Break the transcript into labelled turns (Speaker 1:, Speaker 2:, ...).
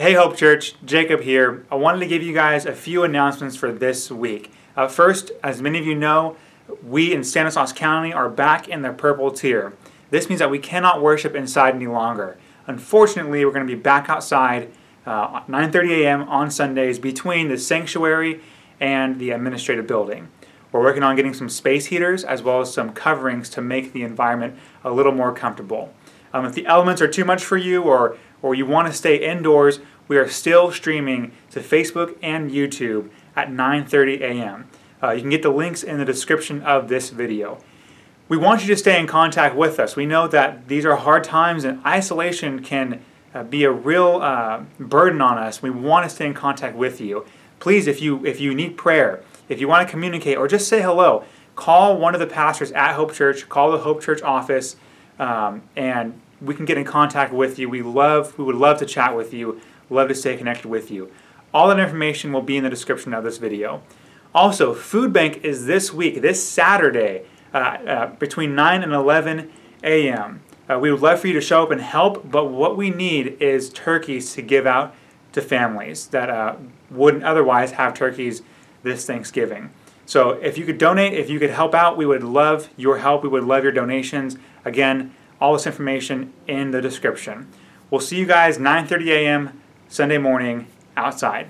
Speaker 1: Hey Hope Church, Jacob here. I wanted to give you guys a few announcements for this week. Uh, first, as many of you know, we in Stanislaus County are back in the purple tier. This means that we cannot worship inside any longer. Unfortunately, we're going to be back outside uh, 9:30 a.m. on Sundays between the sanctuary and the administrative building. We're working on getting some space heaters as well as some coverings to make the environment a little more comfortable. Um, if the elements are too much for you or, or you want to stay indoors, we are still streaming to Facebook and YouTube at 9.30 a.m. Uh, you can get the links in the description of this video. We want you to stay in contact with us. We know that these are hard times and isolation can uh, be a real uh, burden on us. We want to stay in contact with you. Please, if you, if you need prayer, if you want to communicate or just say hello, call one of the pastors at Hope Church, call the Hope Church office, um, and we can get in contact with you. We love, we would love to chat with you, love to stay connected with you. All that information will be in the description of this video. Also, Food Bank is this week, this Saturday, uh, uh, between 9 and 11 a.m. Uh, we would love for you to show up and help, but what we need is turkeys to give out to families that uh, wouldn't otherwise have turkeys this Thanksgiving. So if you could donate, if you could help out, we would love your help. We would love your donations. Again, all this information in the description. We'll see you guys 9:30 a.m. Sunday morning outside.